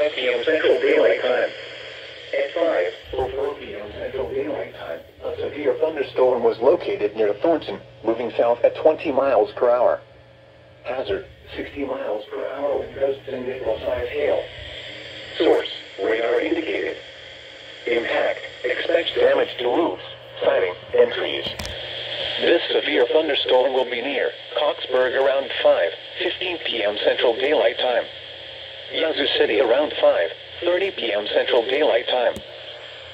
5.45 p.m. Central Daylight Time. At 5.04 p.m. Central Daylight Time, a severe thunderstorm was located near Thornton, moving south at 20 miles per hour. Hazard, 60 miles per hour with gusts and nickel-sized hail. Source, radar indicated. Impact, expect damage to roofs, siding, and trees. This severe thunderstorm will be near Coxburg around 5:15 p.m. Central Daylight Time. Yazoo City around 5:30 p.m. Central Daylight Time.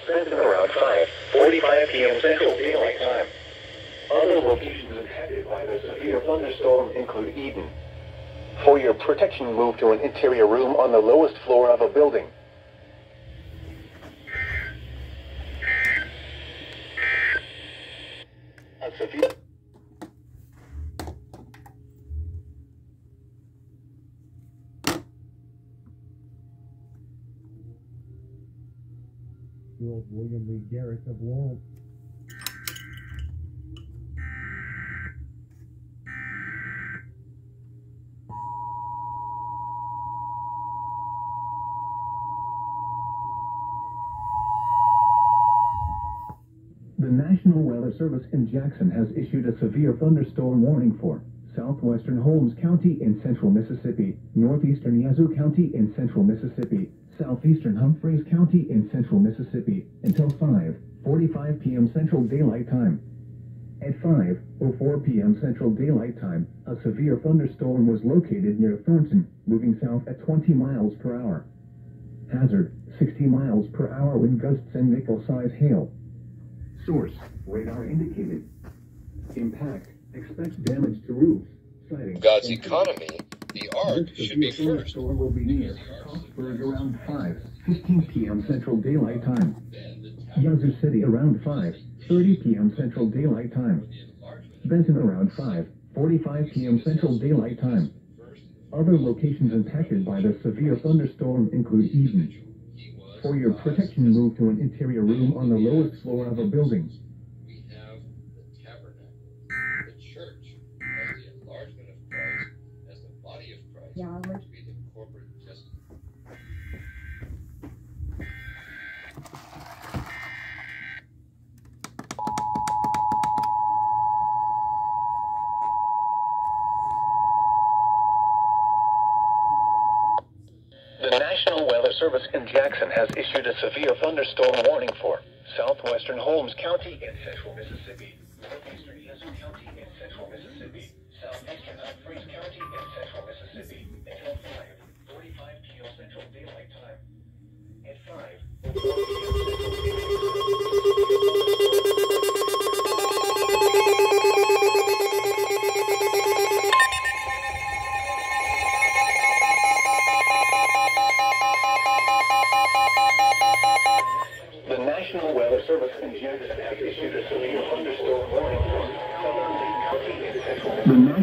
Benton around 5:45 p.m. Central Daylight Time. Other locations impacted by the severe thunderstorm include Eden. For your protection, move to an interior room on the lowest floor of a building. A severe George William Lee Garrett of Laurel. The National Weather Service in Jackson has issued a severe thunderstorm warning for southwestern Holmes County in central Mississippi, northeastern Yazoo County in central Mississippi, southeastern Humphreys County in central Mississippi until 5:45 p.m. Central Daylight Time. At 5:04 p.m. Central Daylight Time, a severe thunderstorm was located near Thornton, moving south at 20 miles per hour. Hazard: 60 miles per hour wind gusts and nickel-size hail. Source, radar indicated. Impact, expect damage to roofs, siding. God's economy, the ark should be first. thunderstorm will be near Coxburg around 5:15 p.m. Central Daylight Time. Yazoo City around 5:30 p.m. Central Daylight Time. Benton around 5:45 p.m. Central Daylight Time. Other locations impacted by the severe thunderstorm include Eden. For your protection, move to an interior room on the lowest floor of a building. Weather Jackson has issued a severe thunderstorm warning for southwestern Holmes County in central Mississippi, northeastern Yazoo County in central Mississippi, southeastern Humphreys County in central Mississippi until 5:45 p.m. Central Daylight Time. At 5:04 p.m. Central Daylight Time. The National Weather Service in Jackson has issued a severe thunderstorm warning for Cumberland County in central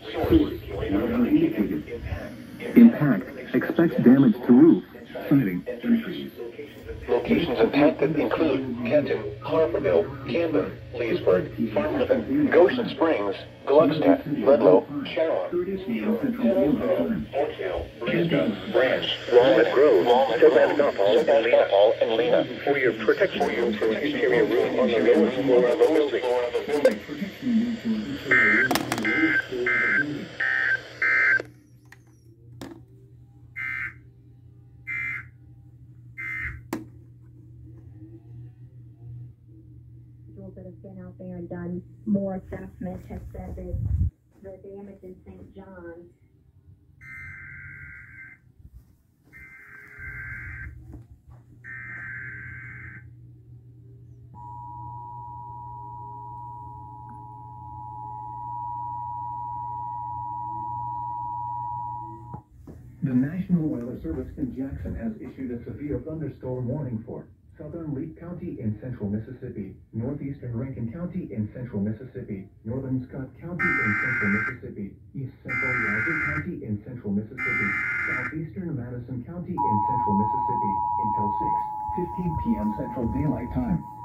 National Weather Service in Jackson has issued a severe thunderstorm Scott County in central Mississippi, central Yazoo, central Yazoo County in central Mississippi, southeastern Nevada, central Mississippi, central Mississippi, until 6 p.m. Central Daylight Time, Daylight Time, at 5:07 p.m. Central Daylight, Central Daylight Time. A severe thunderstorm was located over Cameron for 17 miles south of Durant, 20 south of 30 miles per hour. hazard 60 miles per hour. Source, radar indicated. Impact, expect damage to roofs, siding, and trees. Locations impacted include Canton, Harperville, Camden, Leesburg, Farmington, Goshen Springs, Gluckstadt, Ludlow, Sharon, Townsville, Fortville, Brisbane, Branch, Walnut Grove, Sebastopol, and Lena. and Lena. For your protection, for your interior room on the lowest floor of a building. there and done more assessments has said that the damage in St. John The National Weather Service in Jackson has issued a severe thunderstorm warning for southern Leake County in central Mississippi, northeastern Rankin County in central Mississippi, northern Scott County in central Mississippi, east central Yazoo County in central Mississippi, southeastern Madison County in central Mississippi until 6, 15 p.m. Central Daylight Time.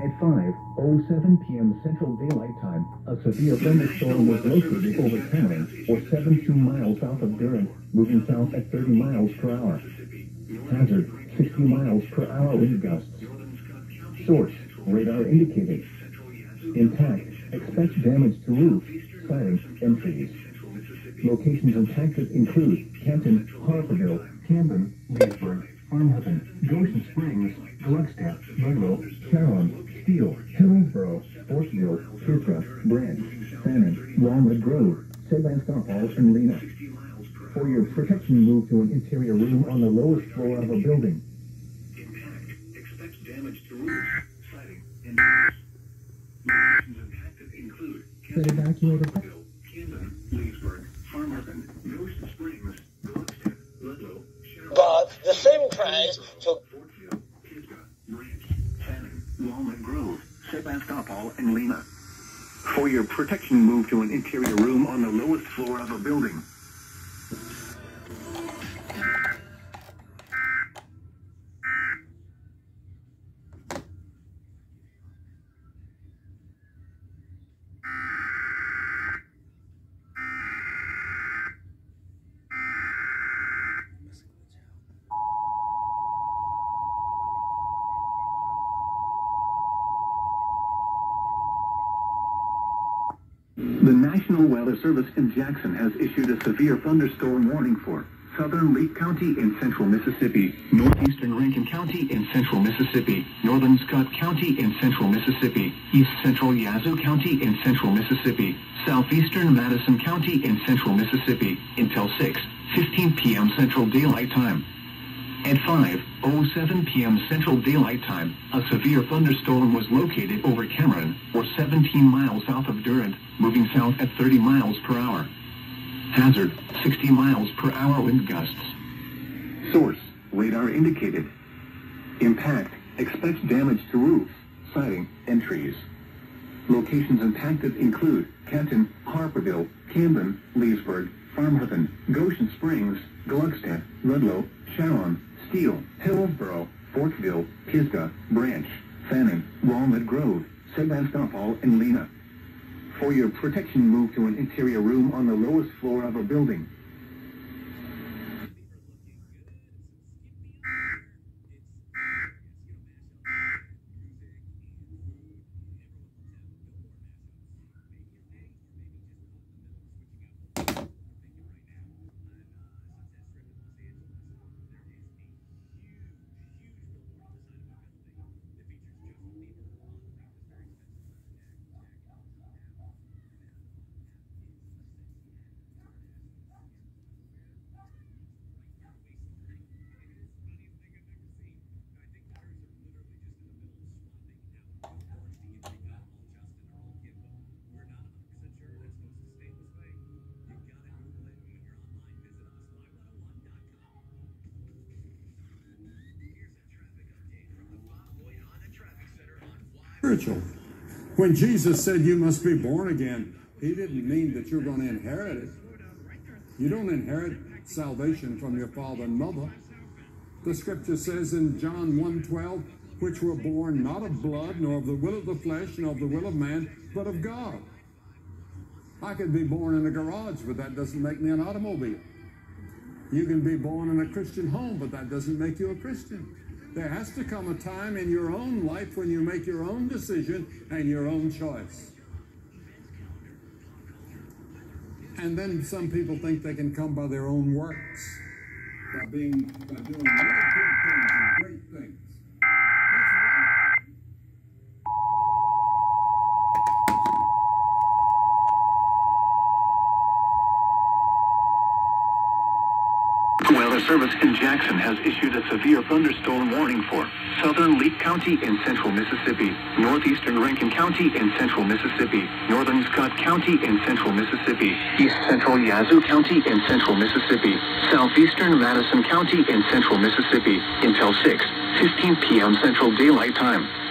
At 5:07 p.m. Central Daylight Time, a severe thunderstorm was located over Cameron, or 17 miles south of Durant, moving south at 30 miles per hour. Hazard, 60 miles per hour wind gusts. Source, radar indicated. Impact, expect damage to roof, siding, and trees. Locations impacted include Canton, Harperville, Camden, Leesburg, Farmhaven, Goshen Springs, Gluckstadt, Ludlow, Sharon, Steele, Hillsboro, Fortville, Pisgah, Branch, Fannin, Walnut Grove, Sebastopol, and Lena. For your protection, move to an interior room on the lowest floor of a building. Impact. Expects damage to roofs, siding, and Locations impacted include Camden, Leesburg, Farmhaven, Goshen Springs, the same Christ took Fortville, Pisgah, Branch, Fannin, Walnut Grove, Sebastopol, and Lena. For your protection, move to an interior room on the lowest floor of a building. The National Weather Service in Jackson has issued a severe thunderstorm warning for southern Leake County in central Mississippi, northeastern Rankin County in central Mississippi, northern Scott County in central Mississippi, east central Yazoo County in central Mississippi, southeastern Madison County in central Mississippi until 6:15 p.m. Central Daylight Time. At 5:07 p.m. Central Daylight Time, a severe thunderstorm was located over Cameron, or 17 miles south of Durant, moving south at 30 miles per hour. Hazard, 60 miles per hour wind gusts. Source, radar indicated. Impact, expects damage to roofs, siding, and trees. Locations impacted include Canton, Harperville, Camden, Leesburg, Farmhaven, Goshen Springs, Gluckstadt, Ludlow, Sharon, Steele, Hillsboro, Fortville, Pisgah, Branch, Fannin, Walnut Grove, Sebastopol, and Lena. For your protection, move to an interior room on the lowest floor of a building. Spiritual. When Jesus said you must be born again, he didn't mean that you're going to inherit it. You don't inherit salvation from your father and mother. The scripture says in John 1:12, which were born not of blood, nor of the will of the flesh, nor of the will of man, but of God. I could be born in a garage, but that doesn't make me an automobile. You can be born in a Christian home, but that doesn't make you a Christian. There has to come a time in your own life when you make your own decision and your own choice. And then some people think they can come by their own works, by being by doing really good things and great things. That's wrong. Weather Service in Jackson has issued a severe thunderstorm warning for southern Leake County in central Mississippi, northeastern Rankin County in central Mississippi, northern Scott County in central Mississippi, east central Yazoo County in central Mississippi, southeastern Madison County in central Mississippi until 6, 15 p.m. Central Daylight Time.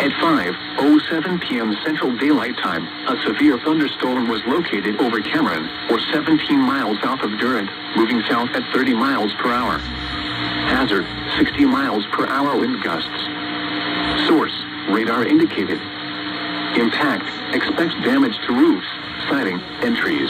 At 5.07 p.m. Central Daylight Time, a severe thunderstorm was located over Cameron, or 17 miles south of Durant, moving south at 30 miles per hour. Hazard, 60 miles per hour wind gusts. Source, radar indicated. Impact, expect damage to roofs, siding, and trees.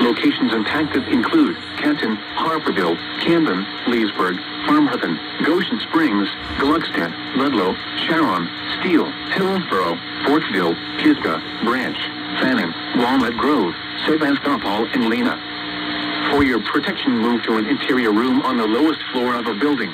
Locations impacted include Canton, Harperville, Camden, Leesburg, Farmhaven, Goshen Springs, Gluckstadt, Ludlow, Sharon, Steele, Hillsboro, Fortville, Pisgah, Branch, Fannin, Walnut Grove, Sebastopol, and Lena. For your protection, move to an interior room on the lowest floor of a building.